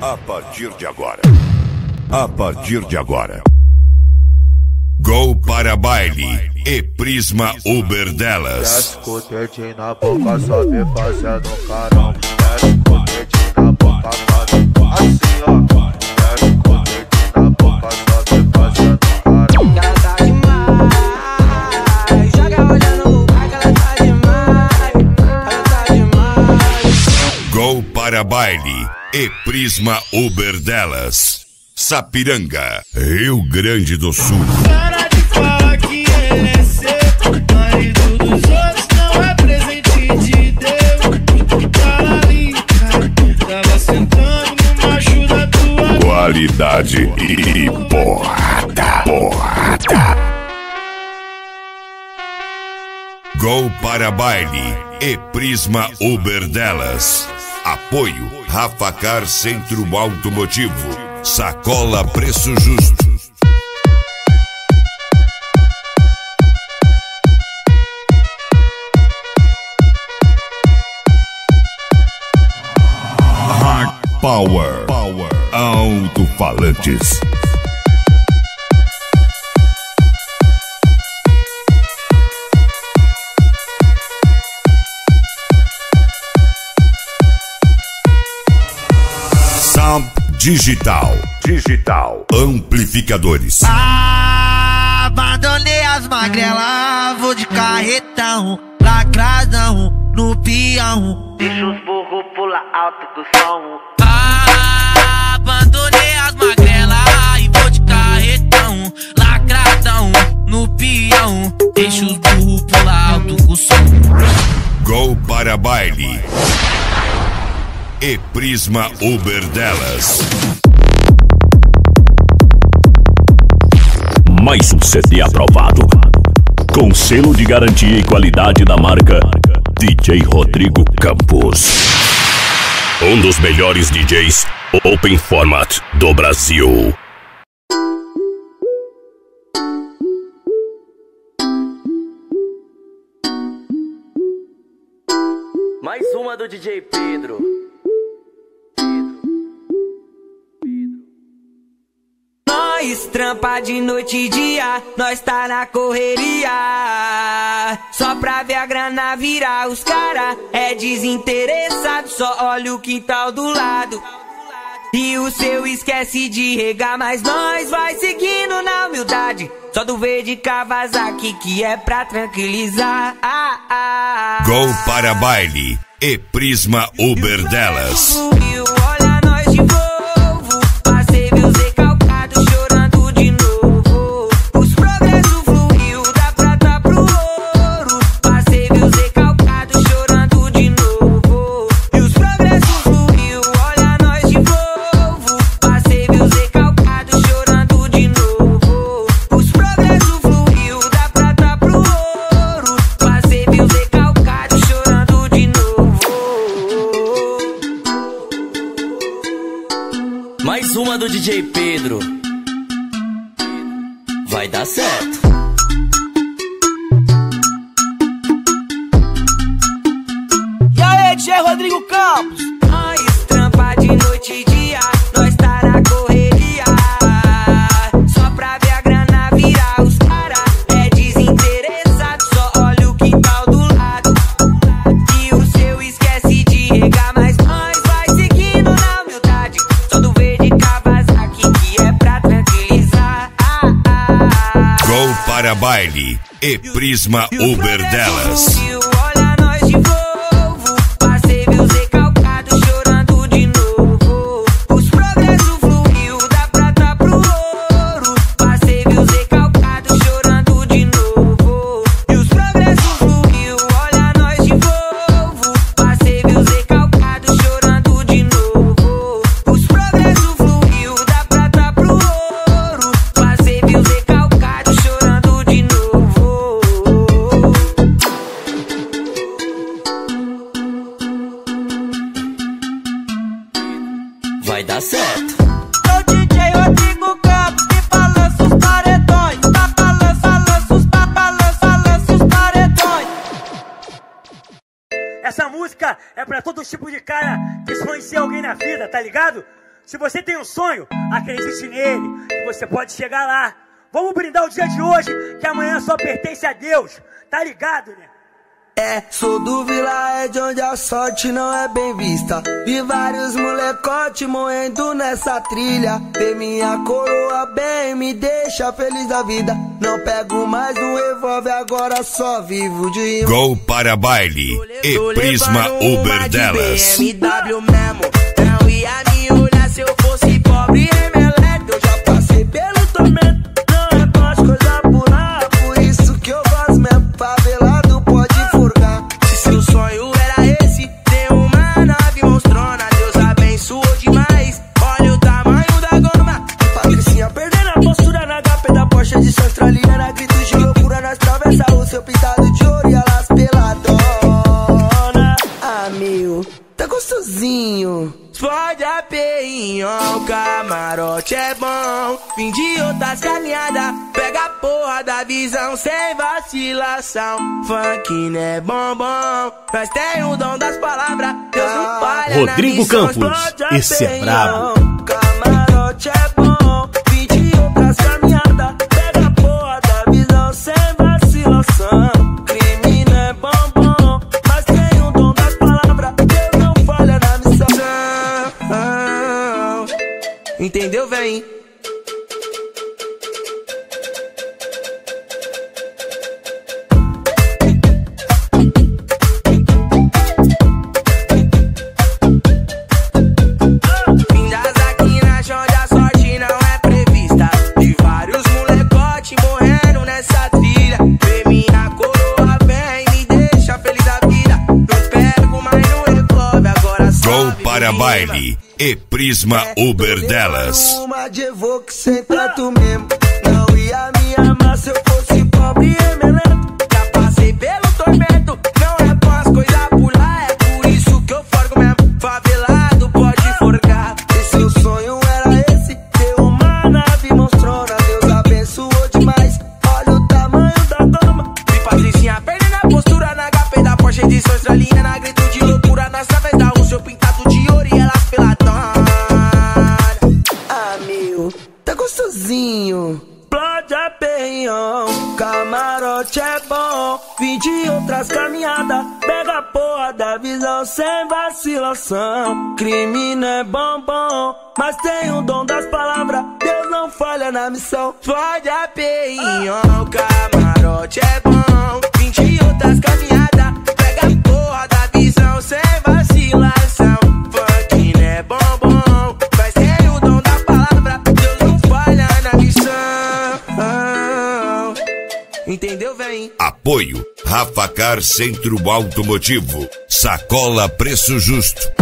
A partir de agora. A partir de agora. Gol para baile e Prisma Uber delas. Desce com o dedinho na boca, fazendo carão. Com o dedinho na boca, fazendo assim, ó. Para baile e Prisma Uber delas. Sapiranga, Rio Grande do Sul. Para de falar que ele é seu Marido dos outros não é presente de Deus Tava sentando no macho da tua Qualidade e porrada, porrada. Gol para baile e Prisma Uber delas. Apoio Rafa Car Centro Automotivo. Sacola preço justo. Power. Power. Alto-falantes. Digital. Digital. Amplificadores. Abandonei as magrelas, vou de carretão, lacradão, no peão. Deixa os burros pular alto com o som. Abandonei as magrelas e vou de carretão, lacradão, no peão. Deixa os burros pular alto com o som. Gol para baile. E Prisma Uber delas. Mais um CD aprovado. Com selo de garantia e qualidade da marca DJ Rodrigo Campos. Um dos melhores DJs Open Format do Brasil. Mais uma do DJ Pedro. Trampa de noite e dia, nós tá na correria. Só pra ver a grana virar, os cara é desinteressado, só olha o quintal do lado. E o seu esquece de regar, mas nós vai seguindo na humildade. Só do V de Kawasaki que é pra tranquilizar. Ah, ah, Gol para baile. E Prisma Uber delas. Uma do DJ Pedro. Vai dar certo. E aí, DJ Rodrigo Campos? Nós trampa de noite e Para baile. E Prisma Uber delas. Vai dar certo. Sou DJ Rodrigo Campos que balança os paredões. Ba- Balança, lança os ba- balança, lança os paredões. Essa música é pra todo tipo de cara que influencia alguém na vida, tá ligado? Se você tem um sonho, acredite nele, que você pode chegar lá. Vamos brindar o dia de hoje, que amanhã só pertence a Deus. Tá ligado, né? É, sou do Vila, é de onde a sorte não é bem vista. Vi vários molecote morrendo nessa trilha. Ver minha coroa bem, me deixa feliz da vida. Não pego mais um revólver, agora só vivo de rima. Go para baile e Tô Prisma Uber de delas. BMW mesmo. Não ia me olhar se eu fosse camarote é bom. Fim de outras caminhadas. Pega a porra da visão sem vacilação. Funk é bom, bom. Mas tem o dom das palavras. Deus não falha na Rodrigo. Campos, esse é brabo. De baile e Prisma Uber delas. uma de evoque sem tanto mesmo. Não ia me amar se eu fosse pobre e melento. Já passei pelo tormento, não é pós coisa por lá. É por isso que eu forgo mesmo. Favelado pode forcar. E seu sonho era esse, ter uma nave monstrona. Deus abençoou demais. Olha o tamanho da toma. Vi Patricinha perdendo a postura na HP da Porsche de australiana. Da visão sem vacilação. Crime não é bom, bom, mas tem o dom das palavras. Deus não falha na missão. Plode apeinhão, camarote é bom. Apoio Rafa Car Centro Automotivo. Sacola Preço Justo.